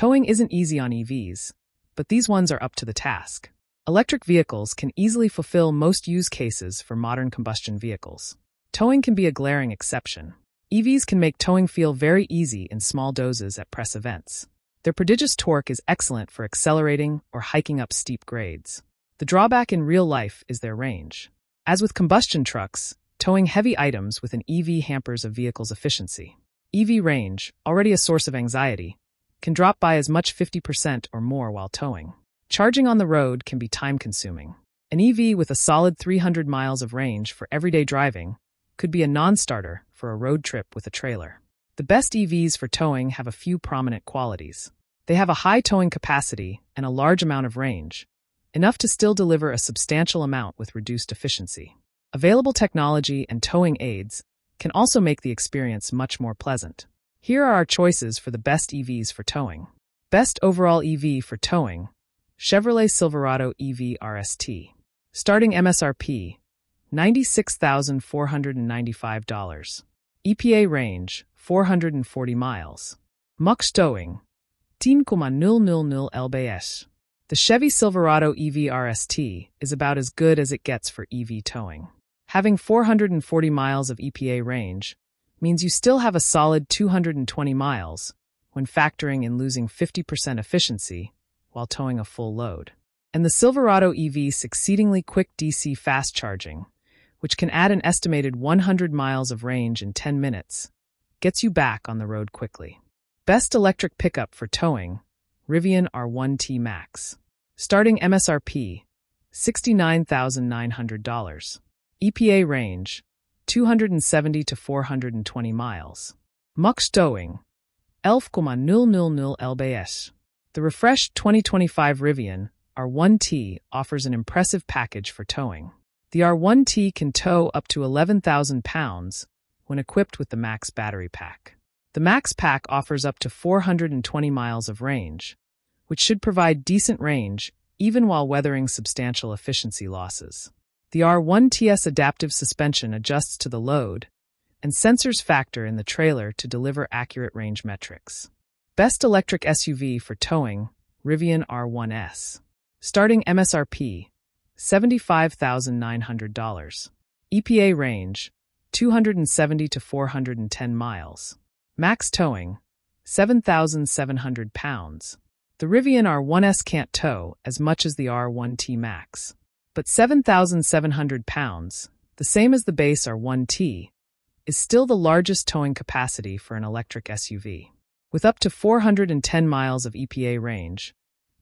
Towing isn't easy on EVs, but these ones are up to the task. Electric vehicles can easily fulfill most use cases for modern combustion vehicles. Towing can be a glaring exception. EVs can make towing feel very easy in small doses at press events. Their prodigious torque is excellent for accelerating or hiking up steep grades. The drawback in real life is their range. As with combustion trucks, towing heavy items with an EV hampers a vehicle's efficiency. EV range, already a source of anxiety, can drop by as much 50% or more while towing. Charging on the road can be time consuming. An EV with a solid 300 miles of range for everyday driving could be a non starter for a road trip with a trailer. The best EVs for towing have a few prominent qualities. They have a high towing capacity and a large amount of range, enough to still deliver a substantial amount with reduced efficiency. Available technology and towing aids can also make the experience much more pleasant. Here are our choices for the best EVs for towing. Best overall EV for towing Chevrolet Silverado EV RST. Starting MSRP $96,495. EPA range 440 miles. Max towing 10,000 lbs. The Chevy Silverado EV RST is about as good as it gets for EV towing. Having 440 miles of EPA range means you still have a solid 220 miles when factoring in losing 50% efficiency while towing a full load. And the Silverado EV's exceedingly quick DC fast charging, which can add an estimated 100 miles of range in 10 minutes, gets you back on the road quickly. Best electric pickup for towing Rivian R1T Max. Starting MSRP $69,900. EPA range 270 to 420 miles. Max towing 11,000 lbs. The refreshed 2025 Rivian R1T offers an impressive package for towing. The R1T can tow up to 11,000 pounds when equipped with the Max battery pack. The Max pack offers up to 420 miles of range, which should provide decent range even while weathering substantial efficiency losses. The R1T's adaptive suspension adjusts to the load, and sensors factor in the trailer to deliver accurate range metrics. Best electric SUV for towing, Rivian R1S. Starting MSRP, $75,900. EPA range, 270 to 410 miles. Max towing, 7,700 pounds. The Rivian R1S can't tow as much as the R1T Max. But 7,700 pounds, the same as the base R1T, is still the largest towing capacity for an electric SUV. With up to 410 miles of EPA range,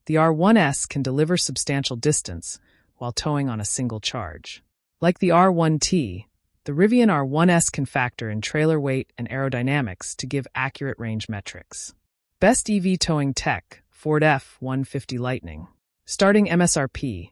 the R1S can deliver substantial distance while towing on a single charge. Like the R1T, the Rivian R1S can factor in trailer weight and aerodynamics to give accurate range metrics. Best EV towing tech Ford F-150 Lightning. Starting MSRP,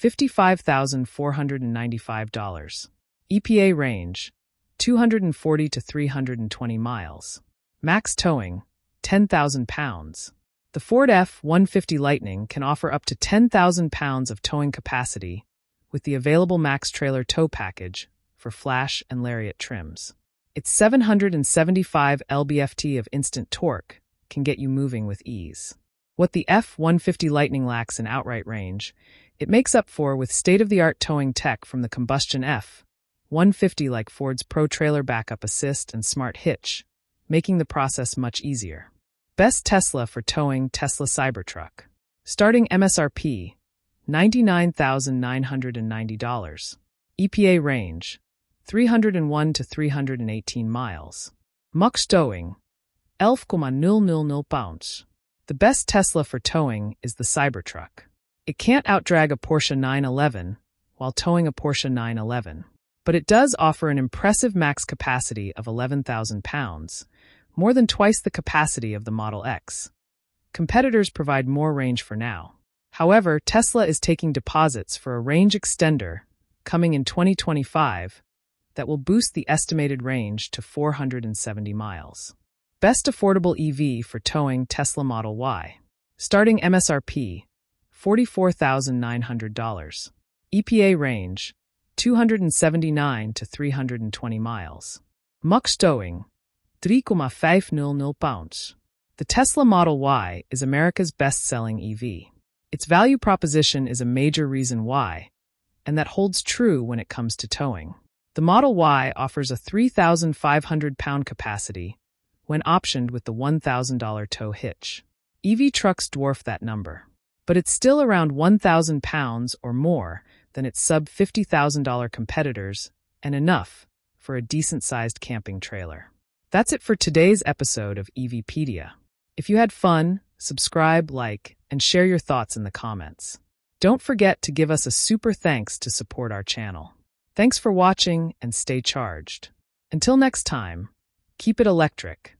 $55,495. EPA range, 240 to 320 miles. Max towing, 10,000 pounds. The Ford F-150 Lightning can offer up to 10,000 pounds of towing capacity with the available Max Trailer tow package for Flash and Lariat trims. Its 775 lb-ft of instant torque can get you moving with ease. What the F-150 Lightning lacks in outright range, it makes up for with state-of-the-art towing tech from the combustion F-150 like Ford's Pro Trailer Backup Assist and Smart Hitch, making the process much easier. Best Tesla for towing Tesla Cybertruck. Starting MSRP, $99,990. EPA range, 301 to 318 miles. Max towing, 11,000 pounds. The best Tesla for towing is the Cybertruck. It can't outdrag a Porsche 911 while towing a Porsche 911, but it does offer an impressive max capacity of 11,000 pounds, more than twice the capacity of the Model X. Competitors provide more range for now. However, Tesla is taking deposits for a range extender coming in 2025 that will boost the estimated range to 470 miles. Best affordable EV for towing Tesla Model Y. Starting MSRP $44,900. EPA range 279 to 320 miles. Max towing 3,500 pounds. The Tesla Model Y is America's best-selling EV. Its value proposition is a major reason why, and that holds true when it comes to towing. The Model Y offers a 3,500 pound capacity when optioned with the $1,000 tow hitch. EV trucks dwarf that number, but it's still around 1,000 pounds or more than its sub $50,000 competitors and enough for a decent sized camping trailer. That's it for today's episode of EVpedia. If you had fun, subscribe, like, and share your thoughts in the comments. Don't forget to give us a super thanks to support our channel. Thanks for watching and stay charged. Until next time, keep it electric.